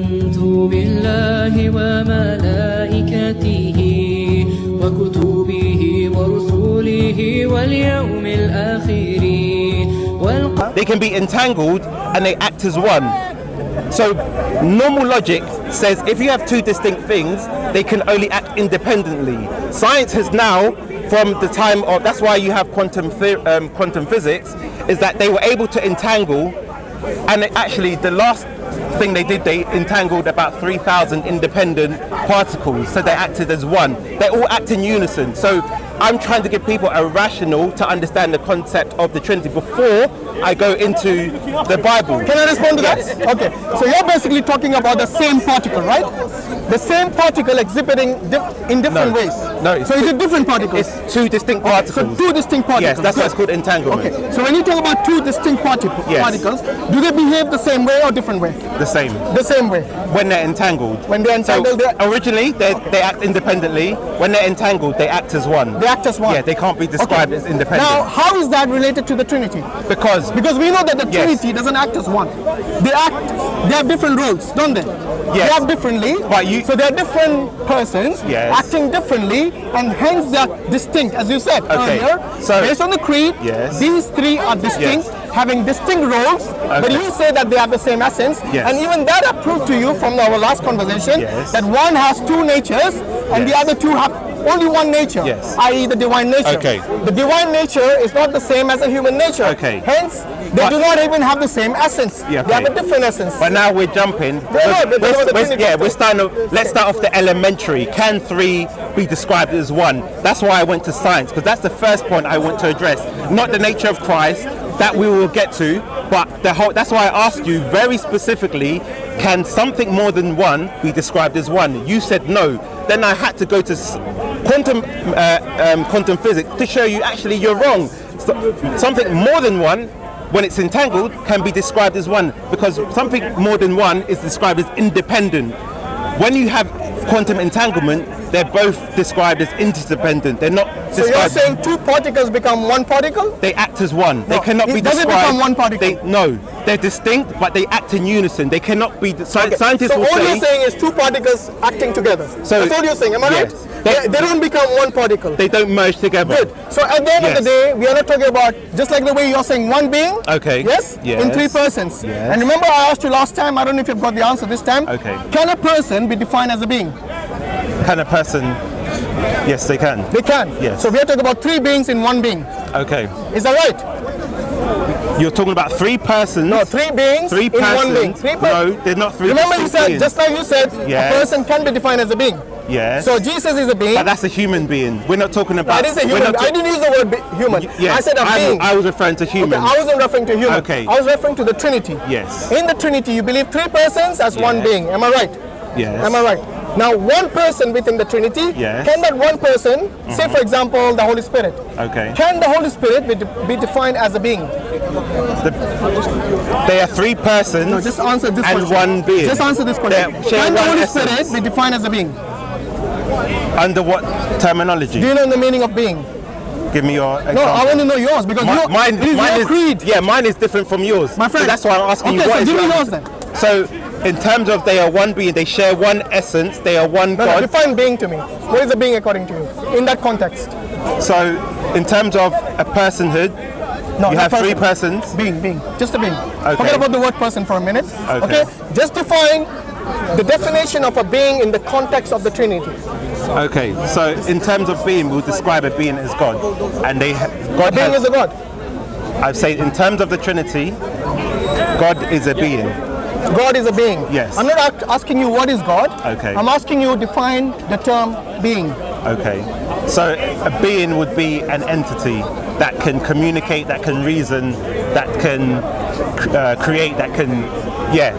آمنت بالله وملائكته وكتبه ورسله واليوم الآخر والقدر They can be entangled and they act as one. So normal logic says if you have two distinct things, they can only act independently. Science has now, from the time of, that's why you have quantum, the- um, quantum physics, is that they were able to entangle, and it actually the last thing they did, they entangled about 3,000 independent particles, so they acted as one. They all act in unison. So I'm trying to give people a rational to understand the concept of the Trinity before I go into the Bible. Can I respond to Yes. that? Okay. So you're basically talking about the same particle, right? The same particle exhibiting di- in different No. ways. No, it's So is two- it different particle. It's two distinct So particles. two distinct particles. Yes, that's why it's called entanglement. Okay. So when you talk about two distinct particle, Yes. particles, do they behave the same way or different way? The same. The same way. When they're entangled. When they're entangled, so they're- originally they, they act independently. When they're entangled, they act as one. They act as one. Yeah, they can't be described as independent. Now, how is that related to the Trinity? because Because we know that the Yes. Trinity doesn't act as one. They act, they have different roles, don't they? Yes. They have differently. But you- so they're different persons Yes. acting differently, and hence they're distinct, as you said Okay. earlier. So- based on the creed, Yes. these three are distinct, having distinct roles. But you say that they have the same essence, Yes. and even that I proved to you from our last conversation Yes. that one has two natures, and the other two have only one nature, Yes. i.e., the divine nature. Okay. The divine nature is not the same as a human nature. Okay. Hence, they But- do not even have the same essence. Yeah, They have a different essence. But now we're jumping. We're- we're- we're- yeah, we're starting. Let's start off the elementary. Can three be described as one? That's why I went to science because that's the first point I want to address. Not the nature of Christ that we will get to, but the whole. That's why I asked you very specifically. Can something more than one be described as one? You said no. Then I had to go to quantum uh, um, quantum physics to show you actually you're wrong. So, something more than one when it's entangled can be described as one because something more than one is described as independent. When you have quantum entanglement, they're both described as interdependent. They're not so you're saying two particles become one particle? they act as one. They cannot it be described. become one particle. They, no, they're distinct, but they act in unison. They cannot be. Okay, Scientists so all say. you're saying is two particles acting together. So- That's all you're saying. Am I Yes. right? They- They, don't become one particle. they don't merge together. Good. So at the end of the day, we are not talking about just like the way you're saying one being. Okay. Yes. Yes. In three persons. Yes. And remember, I asked you last time. I don't know if you've got the answer this time. Okay. Can a person be defined as a being? Can a person? Yes, they can. They can. Yes. So we are talking about three beings in one being. Okay. Is that right? You're talking about three persons. No, three beings Three in one being. persons. Three per- no, they're not three. Remember, you said beings. just like you said, Yes. a person can be defined as a being. Yes. So Jesus is a being. But that's a human being. We're not talking about. That is a human. not I didn't use the word human. Yes, I said a I'm- being. I was referring to Okay, human. I wasn't referring to human. Okay. I was referring to the Trinity. Yes. In the Trinity, you believe three persons as one being. Am I right? Yes. Am I right? Now, one person within the Trinity, Yes. Mm-hmm. can that one person, say for example, the Holy Spirit, Okay. can the Holy Spirit be, de- be defined as a being? They are three persons. No, just answer this and question. one being. Just answer this question. Can the Holy essence. Spirit be defined as a being? Under what terminology? Do you know the meaning of being? Give me your example. No, I want to know yours because your, mine, it is mine your is, creed. Yeah, mine is different from yours. My friend. So that's why I'm asking okay, you what so give me yours then. So, in terms of they are one being, they share one essence, they are one No, no, God. define being to me. What is a being according to you? In that context. So, in terms of a personhood, No, you have three persons. Being, being, just a being. Okay. Forget about the word person for a minute. Okay. Just define the definition of a being in the context of the Trinity. Okay, so in terms of being, we'll describe a being as God, and they God Being has, is a God. I'd say in terms of the Trinity, God is a being. God is a being. Yes. I'm not asking you what is God. Okay. I'm asking you define the term being. Okay, so a being would be an entity that can communicate, that can reason, that can uh, create, that can, yeah,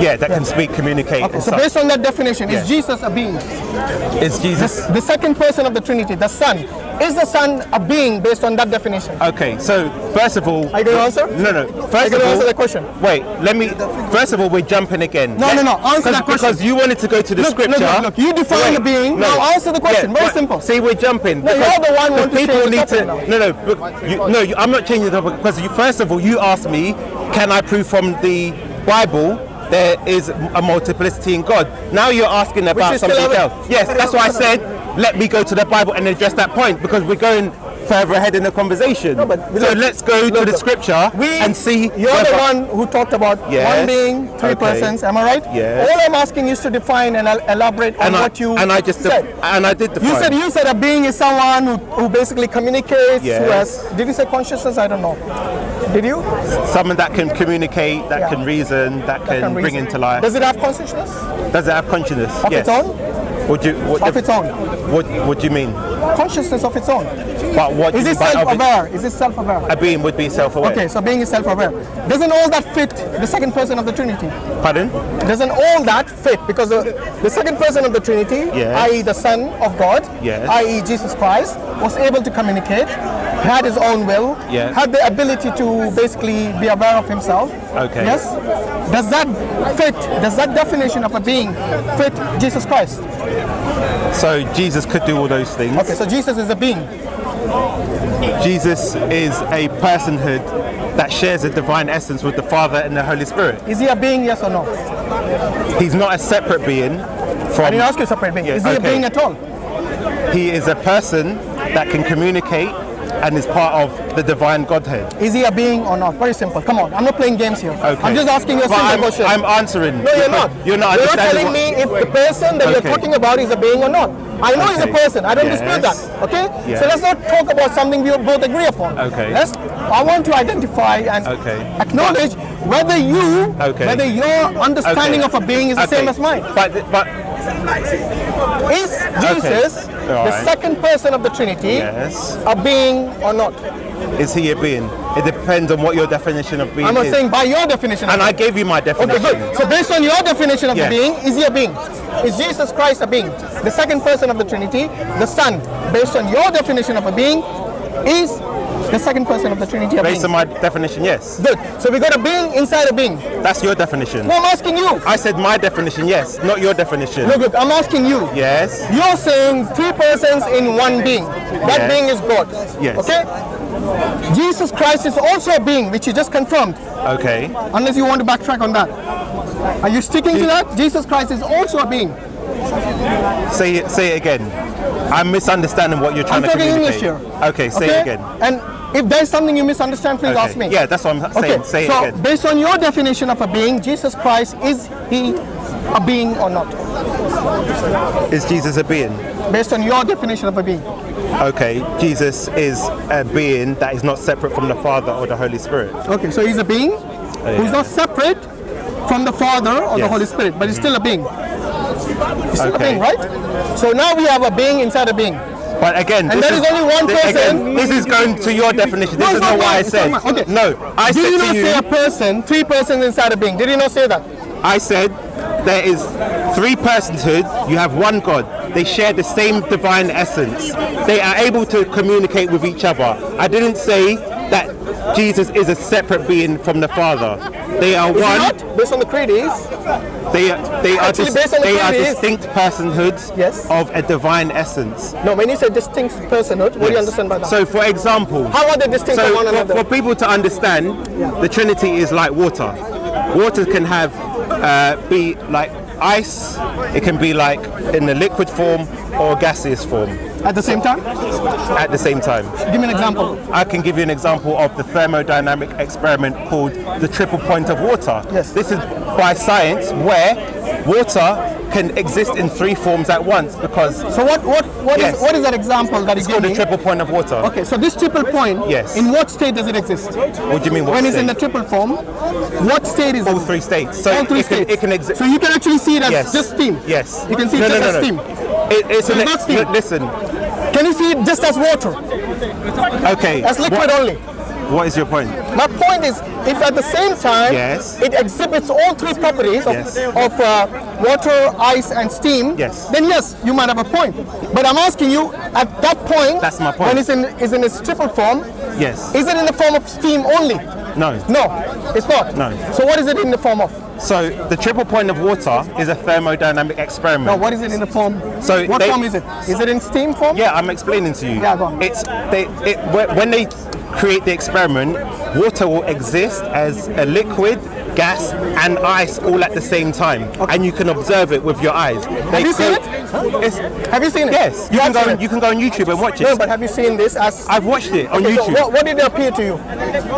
yeah, that can speak, communicate. Okay. So stuff. based on that definition, Yeah. is Jesus a being? is Jesus? The second person of the Trinity, the Son, is the Son a being based on that definition? Okay, so first of all, Are you going to answer? No, no. Are you First of all, answer the question? Wait, let me. First of all, we're jumping again. No, no, no, answer because- that question. Because you wanted to go to the Look, scripture. look, look, look, you define Wait, a being, no. now answer the question, very but- simple. See, we're jumping. No, you're the one to people the need to. now. No, no, but you, no. You, I'm not changing the topic because you. First of all, you asked me, can I prove from the Bible there is a multiplicity in God. Now you're asking about something else. Yes, that's why I said let me go to the Bible and address that point because we're going further ahead in the conversation. but so look, let's go to the scripture We, and see. You're the one who talked about Yes. one being, three Okay. persons. Am I right? Yes. All I'm asking is to define and el- elaborate on and I, what you and I just said. and I did define. You said you said a being is someone who, who basically communicates, who Yes. has. Did you say consciousness? I don't know. Did you? someone that can communicate, that Yeah. can reason, that can, Can bring reason. into life. Does it have consciousness Does it have consciousness? of yes. its own? What do you, what, Of its own. What, what do you mean? Consciousness of its own. But what Is it mean by of it? self-aware? Is it self-aware? A being would be self-aware. Okay, so being is self-aware. Doesn't all that fit the second person of the Trinity? Pardon? Doesn't all that fit? Because the, the second person of the Trinity, Yes. i.e. the Son of God, Yes. i.e. Jesus Christ, was able to communicate, had his own will, Yes. had the ability to basically be aware of himself. Okay. Yes? Does that fit, does that definition of a being fit Jesus Christ? So Jesus could do all those things. Okay, so Jesus is a being. Jesus is a personhood that shares a divine essence with the Father and the Holy Spirit. Is he a being, yes or no? He's not a separate being I didn't ask you a separate being. Yeah, is he a being at all? He is a person that can communicate and is part of the divine Godhead. Is he a being or not? Very simple. Come on, I'm not playing games here. Okay. I'm just asking you a simple I'm, question. I'm answering. No, you're not. You're not You're not telling me if the person that Okay. you're talking about is a being or not. I know he's a person. I don't Yes. dispute that. Okay? Yes. So let's not talk about something we both agree upon. Okay. Let's. I want to identify and Okay. acknowledge whether you, Okay. whether your understanding Okay. of a being is the same as mine. But, but Is Jesus All the right. second person of the Trinity yes, a being or not? is he a being? It depends on what your definition of being is. I'm not is. saying by your definition. and I gave you my definition. Okay, good. So based on your definition of Yes. the being, is he a being? Is Jesus Christ a being? The second person of the Trinity, the Son, based on your definition of a being, is the second person of the Trinity a Based being? on my definition, yes. Good. So we got a being inside a being. That's your definition. No, I'm asking you. I said my definition, yes, not your definition. Look, I'm asking you. Yes. You're saying three persons in one being. That Yes. being is God. Yes. Okay? Jesus Christ is also a being, which you just confirmed. Okay. Unless you want to backtrack on that. Are you sticking to that? Jesus Christ is also a being. Say it. Say it again. I'm misunderstanding what you're trying I'm to talking communicate. English here. Okay. Say okay? it again. And if there's something you misunderstand, please Okay. ask me. Yeah, that's what I'm saying. Okay. Say so based on your definition of a being, Jesus Christ is he a being or not? Is Jesus a being? Based on your definition of a being. Okay. Jesus is a being that is not separate from the Father or the Holy Spirit. Okay, so he's a being who's not separate from the Father or the Holy Spirit, but he's still a being. He's still a being, right? So now we have a being inside a being. But again, And this there is only one person- Again, this is going to your definition. This No, is not what I said. Okay. No, I Did said you to not you. say a person, three persons inside a being? Did you not say that? I said there is three personhood. You have one God. They share the same divine essence. They are able to communicate with each other. I didn't say that Jesus is a separate being from the Father. They are Is one. Based on the creed, is. They are they are dis- the they are creed, it is. distinct personhoods Yes. of a divine essence. No, when you say distinct personhood, what do you understand by that? So, for example, How are they distinct from So one for, another? for people to understand, the Trinity is like water. Water can have uh, be like ice. It can be like in the liquid form or gaseous form At the same time? at the same time. Give me an example. I can give you an example of the thermodynamic experiment called the triple point of water. Yes. This is by science where water can exist in three forms at once because So what what what is Yes. what is that example that you it's give called the triple point of water. Okay, so this triple point, Yes. in what state does it exist? What do you mean? What when it's in the triple form, what state is all it? three states. So All three it can, states. it can exist. So you can actually see it as Yes. just steam. Yes. You can see no, it just no, as no. steam. It, it's an it's not. Listen. Can you see it just as water? Okay. As liquid what, only. what is your point? My point is, if at the same time Yes. it exhibits all three properties of, Yes. of uh, water, ice, and steam, Yes. then yes, you might have a point. But I'm asking you, at that point, That's my point. when it's in, is in its triple form, Yes. is it in the form of steam only? No. No, it's not. No. So what is it in the form of? So the triple point of water is a thermodynamic experiment. Now, what is it in the form? So what they- form is it? Is it in steam form? Yeah, I'm explaining to you. Yeah, go on. It's they it, when they create the experiment, water will exist as a liquid, gas, and ice all at the same time, and you can observe it with your eyes. They you seen create- Have you seen it? yes, you You can go. it? You can go on YouTube and watch it. No, but have you seen this as? I've watched it on Okay, so YouTube. what, what did it appear to you?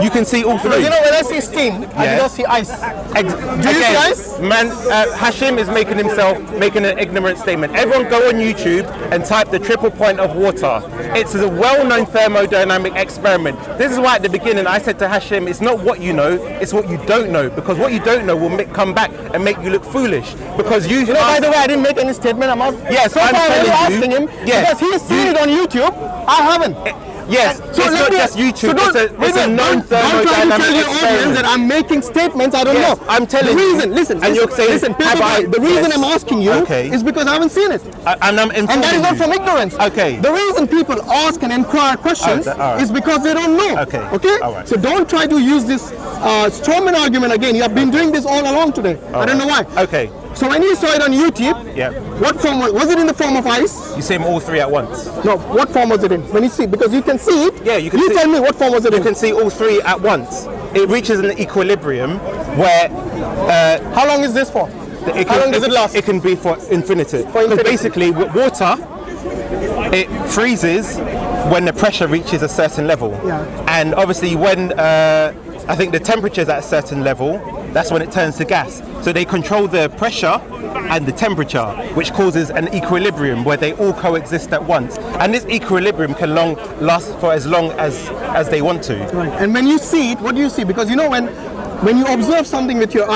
you can see all Because three. you know when I see steam, I don't see ice. Ex- Do you see ice? Man, uh, Hashim is making himself making an ignorant statement. Everyone go on YouTube and type the triple point of water. It's a well-known thermodynamic experiment. This is why at the beginning I said to Hashim, it's not what you know, it's what you don't know. Because what you don't know will make, come back and make you look foolish. Because you, You know, by the way, I didn't make any statement. I'm not. Yes, so I'm far you. asking him Yes. because he's seen it on YouTube. I haven't. yes, So it's not me- just YouTube. So don't, it's a, it's a known don't, don't try to tell your audience that I'm making statements I don't Yes, know. I'm telling the you. reason, listen, And listen, you're saying, listen, people, I- the reason yes. I'm asking you Okay. is because I haven't seen it. I- and I'm And that is not you. from ignorance. Okay. The reason people ask and inquire questions Oh, that- all right. is because they don't know. Okay, Okay. all right. So don't try to use this uh, strawman argument again. You have been doing this all along today. I don't know why. Okay. So when you saw it on YouTube, Yeah. what form was, was it in the form of ice? You see them all three at once. No, what form was it in? When you see, because you can see it. Yeah, you can You tell me what form was it You in? can see all three at once. It reaches an equilibrium where How long is this for? it How long does it last? It can be for infinity. Because infinity. basically, water, it freezes when the pressure reaches a certain level. Yeah. And obviously, when uh, I think the temperature is at a certain level, that's when it turns to gas. So they control the pressure and the temperature, which causes an equilibrium where they all coexist at once. And this equilibrium can long last for as long as as they want to. Right. And when you see it, what do you see? Because you know when when you observe something with your